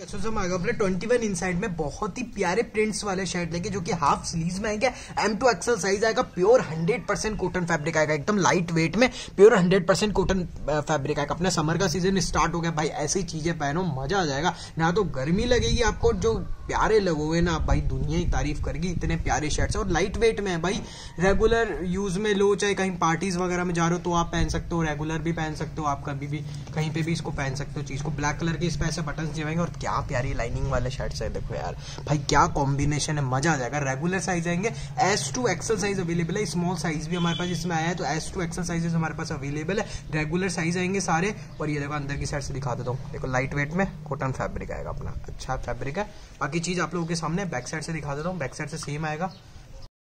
अपने 21 इनसाइड में बहुत ही प्यारे प्रिंट्स वाले शर्ट लेके, जो कि हाफ़ स्लीव में आएँगे। एम टू एक्सल साइज़ आएगा प्योर 100% कॉटन फैब्रिक आएगा। एकदम लाइट वेट में प्योर 100% कॉटन फैब्रिक आएगा। अपने समर का सीज़न स्टार्ट हो गया। भाई, ऐसी चीज़ें पहनो, मज़ा आ जाएगा। ना तो गर्मी लगेगी आपको, जो प्यारे लगोगे ना, भाई दुनिया ही तारीफ़ करेगी, इतने प्यारे शर्ट्स और लाइट वेट में है भाई रेगुलर यूज़ में लो, चाहे कहीं पार्टीज़ वगैरह में जा रहे हो तो आप पहन सकते हो रेगुलर भी पहन सकते हो, आप कभी भी कहीं पे भी इसको पहन सकते हो, चीज़ को। ब्लैक कलर के इस पे ऐसे बटन जिवाएँगे और क्या प्यारी लाइनिंग वाले शर्ट्स है, देखो यार। भाई क्या कॉम्बिनेशन है, मज़ा आ जाएगा। रेगुलर साइज़ आएँगे S to XL size available है स्मॉल साइज़ भी हमारे पास इसमें आया है तो एस टू एक्सल साइजेस हमारे पास अवेलेबल है। रेगुलर साइज़ आएँगे सारे, और ये देखो अंदर की साइड से दिखा देता हूँ। देखो लाइट वेट में कॉटन फैब्रिक आएगा अपना अच्छा फैब्रिक है। बाकी चीज़ आप लोगों के सामने बैक साइड से दिखा देता हूँ। बैक साइड से सेम आएगा।